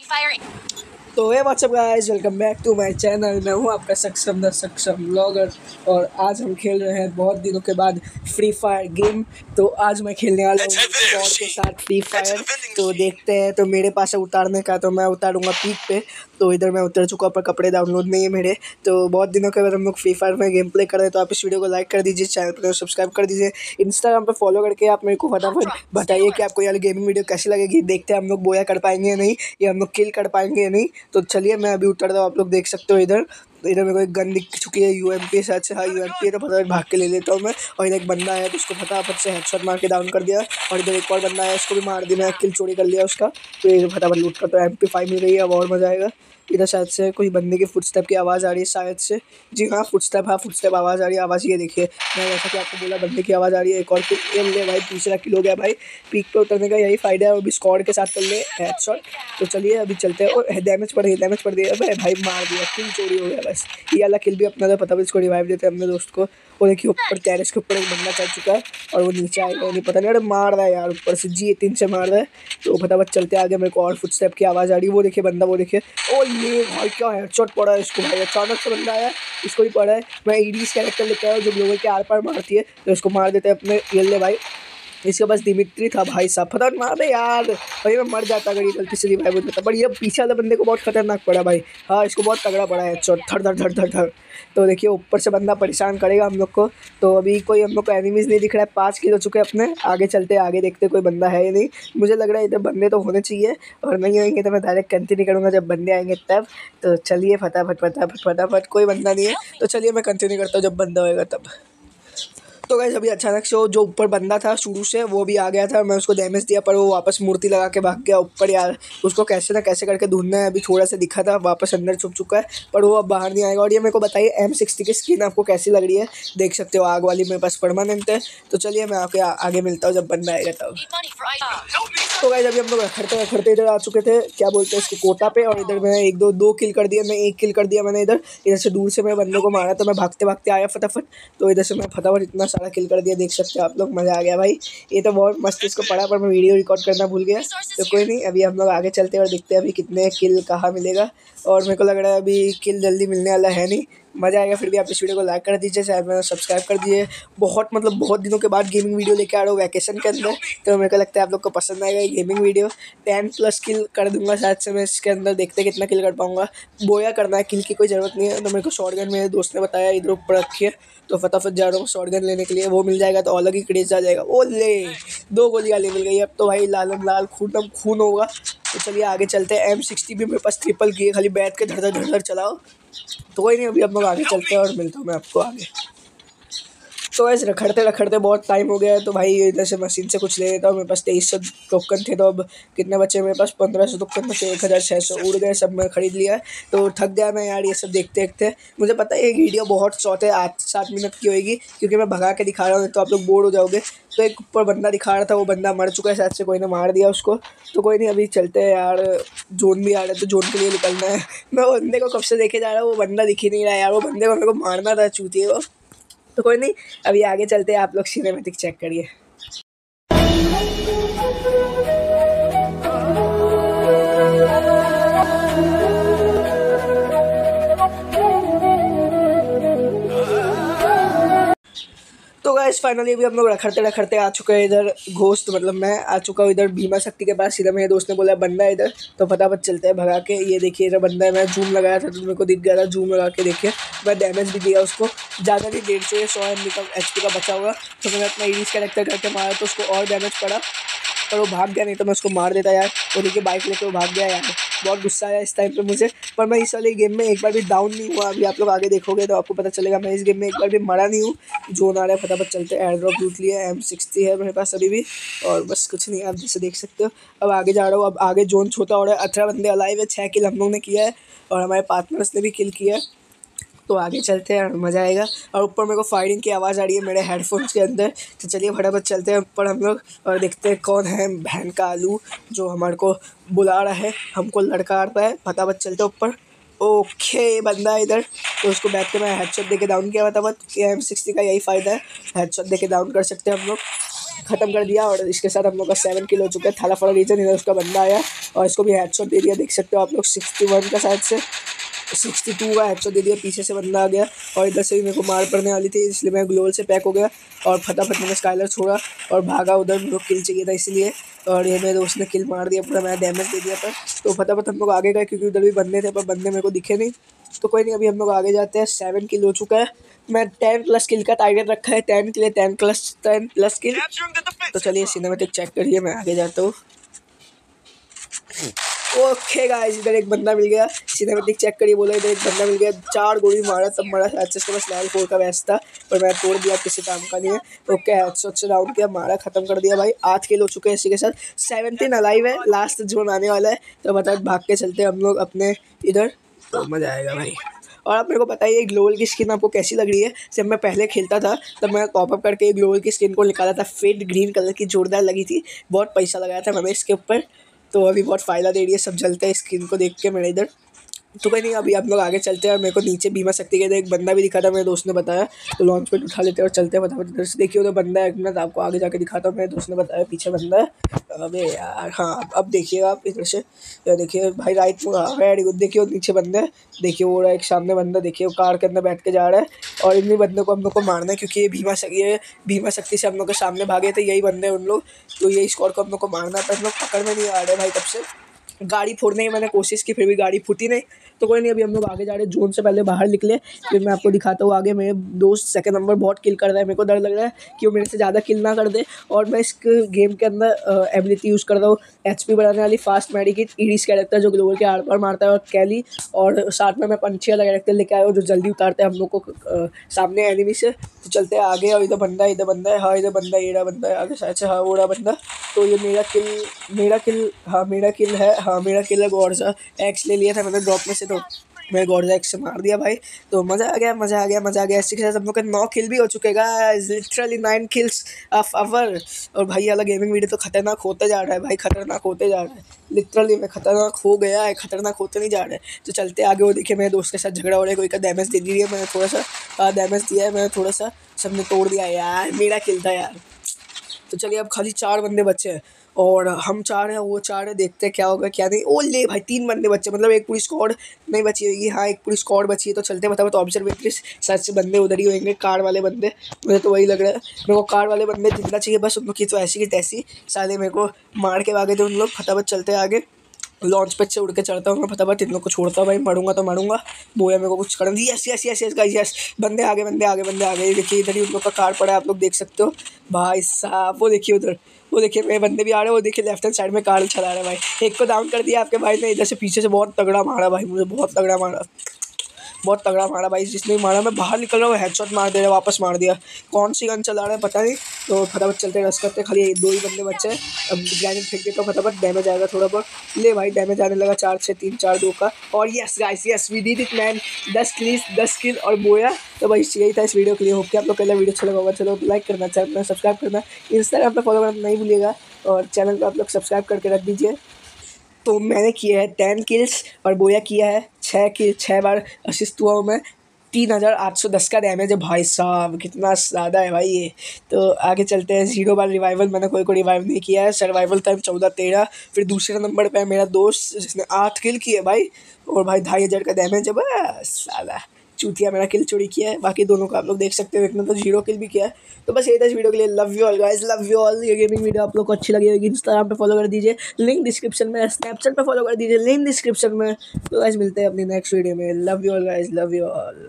Fire तो ये what's up guys welcome back to my channel मैं हूँ आपका सक्षम द सक्षम ब्लॉगर और आज हम खेल रहे हैं बहुत दिनों के बाद फ्री फायर गेम तो आज मैं खेलने वाला हूँ के साथ फ्री फायर तो देखते हैं तो मेरे पास है उतारने का तो मैं उतारूँगा पीक पे. तो इधर मैं उतर चुका पर कपड़े डाउनलोड नहीं है मेरे. तो बहुत दिनों के बाद हम लोग फ्री फायर में गेम प्ले कर रहे हैं तो आप इस वीडियो को लाइक कर दीजिए चैनल पर सब्सक्राइब कर दीजिए. इंस्टाग्राम पर फॉलो करके आप मेरे को फटाफट बताइए कि आपको यार गेमिंग वीडियो कैसी लगेगी. देखते हैं हम लोग बोया कर पाएँगे या नहीं या हम लोग किल कर पाएँगे या नहीं. तो चलिए मैं अभी उतर रहा हूँ, आप लोग देख सकते हो इधर। इधर मेरे को एक गन दिख चुकी है यू एम पी से। हाँ यू एम पी है तो फटाफट भाग के ले लेता हूँ मैं। और इधर एक बंदा है तो उसको फटाफट से हेडशॉट मार के डाउन कर दिया। और इधर एक और बंदा है उसको भी मार दिया मैं किल चोरी कर लिया उसका। तो ये फटाफट लूट कर तो एम पी फाइव मिल रही है, अब और मज़ा आएगा। इधर शायद से कोई बंदे की फुटस्टेप की आवाज़ आ रही है, शायद से। जी हाँ फुटस्टेप हाँ फुटस्टेप आवाज़ आ रही है, आवाज़ ये देखिए। मैं जैसा कि आपको बोला, बंदे की आवाज़ आ रही है, एक और किल ले भाई तीसरा किल गया भाई। पीक पे उतरने का यही फ़ायदा है अभी स्कॉड के साथ कर ले। तो चलिए, अभी चलते हैं। और डैमेज पड़ गई डैमेज पड़ दिया भाई भाई, मार दिया, किल चोरी हो गया बस। ये वाला किल भी अपना था पता भी, इसको रिवाइव देते हैं अपने दोस्त को। और देखिए, ऊपर टेरिस के ऊपर एक बंदा चल चुका है, और वो नीचे आएगा नहीं पता नहीं, अरे मार रहा है यार, ऊपर से। जी तीन से मार रहा है। तो फटाफट चलते आगे, मेरे को और फुट स्टेप की आवाज़ आ रही है। वो देखिए बंदा, वो देखिए। ओ ये भाई क्या हेडशॉट पड़ा है इसको भाई? अचानक से बंदा आया, इसको भी पड़ा है। मैं ईडीज कैरेक्टर लेके आया जो लोगों के आर पार मारती है तो इसको मार देते हैं अपने, ये भाई। इसके पास दिमित्री था भाई साहब। फटाफट मार दे यार। भाई मैं मर जाता अगर ये गलती से रिवाइव हो जाता पर ये पीछे वाले बंदे को बहुत खतरनाक पड़ा भाई। हाँ इसको बहुत तगड़ा पड़ा है। चोट थर थर थर थर थर तो देखिए, ऊपर से बंदा परेशान करेगा हम लोग को। तो अभी कोई हम लोग को एनिमीज़ नहीं दिख रहा है। पाँच किलो चुके अपने। आगे चलते, आगे देखते कोई बंदा है या नहीं। मुझे लग रहा है इधर बंदे तो होने चाहिए। और नहीं होंगे तो मैं डायरेक्ट कंटिन्यू करूँगा जब बंदे आएँगे तब। तो चलिए फटाफट फटाफट फटाफट। कोई बंदा नहीं है। तो चलिए मैं कंटिन्यू करता हूँ जब बंदा होएगा तब। तो गैस अभी अचानक से वो जो ऊपर बंदा था शुरू से वो भी आ गया था। मैं उसको डैमेज दिया पर वो वापस मूर्ति लगा के भाग गया ऊपर यार। उसको कैसे ना कैसे करके ढूंढना है अभी थोड़ा सा दिखा था वापस अंदर छुप चुका है पर वो अब बाहर नहीं आएगा। और ये मेरे को बताइए एम सिक्सटी की स्किन आपको कैसी लग रही है? देख सकते हो आग वाली मेरे पास परमानेंट है। तो चलिए मैं आपके आगे मिलता हूँ जब बंदा आएगा तब। तो गैस अभी हम लोग रखड़ते रखड़ते इधर आ चुके थे। क्या बोलते हैं इसके कोटा पे? और इधर मैंने एक दो दो किल कर दिया मैं एक किल कर दिया मैंने इधर। इधर से दूर से मैं बंदों को मारा तो मैं भागते भागते आया फटाफट। तो इधर से मैं फटाफट इतना सारा किल कर दिया, देख सकते हो आप लोग, मज़ा आ गया भाई। ये तो बहुत मस्त इसको पढ़ा पर मैं वीडियो रिकॉर्ड करना भूल गया। तो कोई नहीं, अभी हम लोग आगे चलते हैं और देखते हैं अभी कितने किल कहाँ मिलेगा। और मेरे को लग रहा है अभी किल जल्दी मिलने वाला है नहीं। मज़ा आएगा, फिर भी आप इस वीडियो को लाइक कर दीजिए शायद में सब्सक्राइब कर दीजिए। बहुत मतलब बहुत दिनों के बाद गेमिंग वीडियो लेके आ रहा हूँ वैकेशन के अंदर। तो मेरे को लगता है आप लोग को पसंद आएगा gaming video ten plus kill कर दूँगा शायद से मैं इसके अंदर, देखते कितना किल कर पाऊँगा। बोया करना है किल की कोई ज़रूरत नहीं है। तो मेरे को शॉर्ट गन मेरे दोस्त ने बताया, इधर ऊपर रखिए तो फटाफट जा रहा हूँ शॉर्ट गन लेने के लिए वो मिल जाएगा तो अलग ही क्रेज आ जाएगा। ओले! दो गोलियाँ मिल गई। अब तो भाई लालम लाल खून खून होगा। तो चलिए आगे चलते हैं। एम सिक्सटी भी मेरे पास ट्रिपल की है। खाली बैठ के धड़धड़ धड़ धड़ धड़ चलाओ। तो कोई नहीं, अभी हम लोग आगे चलते हैं और मिलता हूँ मैं आपको आगे। तो ऐसे रखड़ते रखड़ते बहुत टाइम हो गया है तो भाई इधर से मशीन से कुछ ले लेता हूँ। मेरे पास तेईस सौ टोकन थे तो अब कितने बच्चे मेरे पास? पंद्रह सौ टोकन बचे, एक हज़ार छः सौ उड़ गए, सब मैं खरीद लिया है। तो थक गया मैं यार, ये सब देखते देखते। मुझे पता है ये वीडियो बहुत है, आठ सात मिनट की होगी क्योंकि मैं भगा के दिखा रहा हूँ तो आप लोग बोर हो जाओगे। तो एक ऊपर बंदा दिखा रहा था, वो बंदा मर चुका है, शायद से कोई ने मार दिया उसको। तो कोई नहीं, अभी चलते हैं यार जोन भी आ रहा है तो जोन के लिए निकलना है। मैं वो बंदे को कब से देखे जा रहा हूँ, वो बंदा दिख ही नहीं रहा है यार, वो बंदे को मेरे को मारना था चूतिए को। तो कोई नहीं अभी आगे चलते हैं आप लोग सिनेमेटिक चेक करिए। गाइस फाइनली अभी हम लोग रखड़ते रखड़ते आ चुके हैं इधर घोस्ट मतलब मैं आ चुका हूँ इधर भीमा शक्ति के पास सीधा मेरे दोस्त ने बोला, बंदा है इधर। तो फटाफट चलते हैं भगा के। ये देखिए, इधर बंदा है, मैं जूम लगाया था तो मेरे को दिख गया था जूम लगा के देखिए। मैं डैमेज भी दिया उसको। ज़्यादा भी डेढ़ से सौ एम का एच का बचा हुआ। तो मैंने अपना ईडीज कैरेक्टर करके मारा तो उसको और डैमेज पड़ा। पर वो भाग गया, नहीं तो मैं उसको मार देता यार। वो देखिए बाइक लेके वो भाग गया यार। बहुत गुस्सा आया इस टाइम पर मुझे। पर मैं इस वाले गेम में एक बार भी डाउन नहीं हुआ। अभी आप लोग आगे देखोगे तो आपको पता चलेगा, मैं इस गेम में एक बार भी मरा नहीं हूँ। जोन आ रहा है फटाफट चलते एयर ड्रॉप लूट लिया एम सिक्सटी है मेरे पास अभी भी। और बस कुछ नहीं, आप जैसे देख सकते हो। अब आगे जा रहा हूँ। अब आगे जोन छोटा हो रहा है। अठारह बंदे अलाइव है। छः किल हम लोग ने किया है। और हमारे पार्टनर्स ने भी किल किया है। तो आगे चलते हैं, मज़ा आएगा। और ऊपर मेरे को फायरिंग की आवाज़ आ रही है मेरे हेडफोन्स के अंदर। तो चलिए फटाफट चलते हैं ऊपर हम लोग और देखते हैं कौन है बहन का आलू जो हमारे को बुला रहा है। हमको लड़का आ रहा है, फटाफट चलते ऊपर। ओके बंदा इधर। तो उसको बैठ के मैं हेडशॉट दे के डाउन किया फटाफट। एम सिक्सटी का यही फ़ायदा है। हेडशॉट दे के डाउन कर सकते हैं हम लोग। ख़त्म कर दिया और इसके साथ हम लोग का सेवन किल हो चुका है। थाला फड़ा रीजन, इधर उसका बंदा आया और इसको भी हेडशॉट दे दिया। देख सकते हो आप लोग सिक्सटी वन का साइड से। सिक्सटी टू का हेडशॉट दे दिया पीछे से बंदा आ गया और इधर से भी मेरे को मार पड़ने वाली थी इसलिए मैं ग्लोल से पैक हो गया और फटाफट मैंने स्काइलर छोड़ा और भागा उधर मेरे को किल चाहिए था इसलिए और ये मेरे दोस्त ने किल मार दिया पूरा मैं डैमेज दे दिया पर तो फटाफट हम लोग आगे गए क्योंकि उधर भी बंदे थे पर बंदे मेरे को दिखे नहीं। तो कोई नहीं अभी हम लोग आगे जाते हैं सेवन किल हो चुका है। मैं टेन प्लस किल का टारगेट रखा है टेन के लिए ten plus ten plus kill तो चलिए सिनेमेटिक चेक करिए मैं आगे जाता हूँ। ओके गाइस इधर एक बंदा मिल गया। सिनेमेटिक चेक करिए, बोला, इधर एक बंदा मिल गया। चार गोली मारा तब मारा। से इसके पास लेवल फोर का वैस था, पर मैं तोड़ दिया किसी काम का नहीं है। ओके हेडशॉट से राउंड किया, मारा, खत्म कर दिया भाई। आठ किल हो चुके हैं इसी के साथ। सेवनटीन अलाइव है लास्ट जोन आने वाला है। तो बता भाग के चलते हम लोग अपने इधर। तो मज़ा आएगा भाई। और आप मेरे को बताइए ग्लोबल की स्किन आपको कैसी लग रही है? जब मैं पहले खेलता था, तब मैं टॉपअप करके ग्लोबल की स्किन को निकाला था। फेड ग्रीन कलर की जोरदार लगी थी। बहुत पैसा लगाया था मैंने इसके ऊपर। तो अभी बहुत फ़ायदा दे रही है, सब जलते हैं स्किन को देख के मेरे इधर। तो कहीं नहीं, अभी आप लोग आगे चलते हैं और मेरे को नीचे बीमा शक्ति के एक बंदा भी दिखा था मेरे दोस्त ने बताया। तो लॉन्च पे उठा लेते हैं और चलते हैं बताओ इधर से। देखिए, उधर बंदा है, एक मिनट आपको आगे जाके दिखाता हूँ। मेरे दोस्त ने बताया, पीछे बंदा है। अबे यार हाँ अब देखिएगा आप इधर से। देखिए, भाई राइट वेरी गुड देखिए नीचे बंदा देखिए, वो एक सामने बंदा देखिए, वो कार के अंदर बैठ के जा रहा है। और इन्हीं बंदों को हम लोग को मारना है, क्योंकि ये भीमा ये भीमा शक्ति से हम लोग के सामने भागे थे, यही बंदे उन लोग। तो यही स्कॉट को हम लोग को मारना पर हम लोग पकड़ में नहीं आ रहे भाई तब से। गाड़ी फोड़ने की मैंने कोशिश की, फिर भी गाड़ी फूटी नहीं। तो कोई नहीं, अभी हम लोग आगे जा रहे हैं, जोन से पहले बाहर निकले। फिर मैं आपको दिखाता हूँ आगे, मेरे दोस्त सेकंड नंबर बहुत किल कर रहा है। मेरे को डर लग रहा है कि वो मेरे से ज़्यादा किल ना कर दे। और मैं इस गेम के अंदर एबिलिटी यूज़ कर रहा हूँ। एच बढ़ाने वाली फास्ट मेडिकिट ईडीस कैरेक्टर जो ग्लोबल के आर पर मारता है, और कैली और साथ में मैं पंछी वाला कैरेक्टर लेके आया हूँ, जो जल्दी उतारते हैं हम लोग को सामने एनिमी से। तो चलते हैं आगे, और इधर बंदा इधर बंदा है। हाँ इधर बंदा, ये बंदा है। आगे से हाँ वो बंदा। तो ये मेरा किल मेरा किल हाँ मेरा किल है। हाँ मेरा किल है गौरसा एक्स ले लिया था, मैंने ड्रॉप में से तो मैं गॉडजैक से मार दिया भाई। तो मज़ा आ गया, मज़ा आ गया, मज़ा आ गया। इसी के साथ हम लोग का नौ किल भी हो चुकेगा literally nine kills of our और भाई, अलग गेमिंग वीडियो तो खतरनाक होते जा रहा है भाई, खतरनाक होते जा रहा है। लिटरली मैं खतरनाक हो गया है, खतरनाक होते नहीं जा रहे तो चलते आगे वो देखिए, मेरे दोस्त के साथ झगड़ा हो रहा है, कोई का डैमेज दे दी है, मैंने थोड़ा सा डैमेज दिया है, मैंने थोड़ा सा, सबने तोड़ दिया यार, मेरा किल था यार। तो चलिए, अब खाली चार बंदे बचे हैं। और हम चार हैं, वो चार है, देखते हैं क्या होगा, क्या नहीं। ओ, ले भाई, तीन बंदे बच्चे मतलब एक पूरी स्कॉड नहीं बची होगी। हाँ एक पूरी स्कॉड बची है तो चलते बताओ तो ऑब्जर्वेटरी सच बंदे उधर ही होंगे कार वाले बंदे। मुझे तो वही लग रहा है। मेरे को कार वाले बंदे जितना चाहिए, बस उन लोग की तो ऐसी की तैसी। साले मेरे को मार के भागे थे उन लोग, फटाफट चलते आगे। लॉन्च पे से उड़ के चढ़ता हूँ मैं फटाफट, इन लोग को छोड़ता हूँ भाई, मरूँगा तो मरूँगा। बोया मेरे को कुछ कर yes yes yes yes guys yes बंदे आगे बंदे आगे बंदे आगे। देखिए, इधर ही उन लोग का कार पड़ा है, आप लोग देख सकते हो। भाई साहब, वो देखिए उधर। वो देखिए, मेरे बंदे भी आ रहे हैं, वो देखिए लेफ़्ट हैंड साइड में कार चला रहे भाई। एक को डाउन कर दिया आपके भाई ने, इधर से पीछे से बहुत तगड़ा मारा भाई, मुझे बहुत तगड़ा मारा। बहुत तगड़ा मारा भाई, जिसने मारा, मैं बाहर निकल रहा हूँ हेडशॉट मार दे रहा वापस मार दिया। कौन सी गन चला रहा है, पता नहीं। तो फटाफट चलते रस करते खाली दो ही बंदे बच्चे अब ग्रेनेड फेंक देता हूँ, फटाफट डैमेज आएगा थोड़ा बहुत। ले भाई डैमेज आने लगा चार से तीन चार दो का। और yes guys yes we did it man दस किल्स दस किल और बोया। तो भाई, यही था इस वीडियो के लिए। होप कि आप लोग पहले वीडियो अच्छा लगा चलो लाइक करना चैनल सब्सक्राइब करना। इंस्टाग्राम पर फॉलो करना नहीं भूलिएगा। और चैनल को आप लोग सब्सक्राइब करके रख दीजिए। तो मैंने किया है टेन किल्स और बोया किया है छः किल छः बार असिस्ट हुआ हूँ मैं। तीन हज़ार आठ सौ दस का डैमेज है भाई साहब, कितना ज़्यादा है भाई ये। तो आगे चलते हैं ज़ीरो बार रिवाइवल मैंने कोई को रिवाइव नहीं किया है। सर्वाइवल टाइम चौदह तेरह, फिर दूसरे नंबर पे मेरा दोस्त, जिसने आठ किल किए भाई। और भाई ढाई हज़ार का डैमेज है, बस ज़्यादा। चूतिया मेरा किल चोरी किया है। बाकी दोनों को आप लोग देख सकते हो। एक ने तो ज़ीरो किल भी किया है। तो बस ये था इस वीडियो के लिए। Love you all guys love you all ये गेमिंग वीडियो आप लोग को अच्छी लगी होगी। इंस्टाग्राम पर फॉलो कर दीजिए। लिंक डिस्क्रिप्शन में स्नैपचैट पर फॉलो कर दीजिए। लिंक डिस्क्रिप्शन में। तो गाइस मिलते हैं अपनी नेक्स्ट वीडियो में। Love you all guys love you all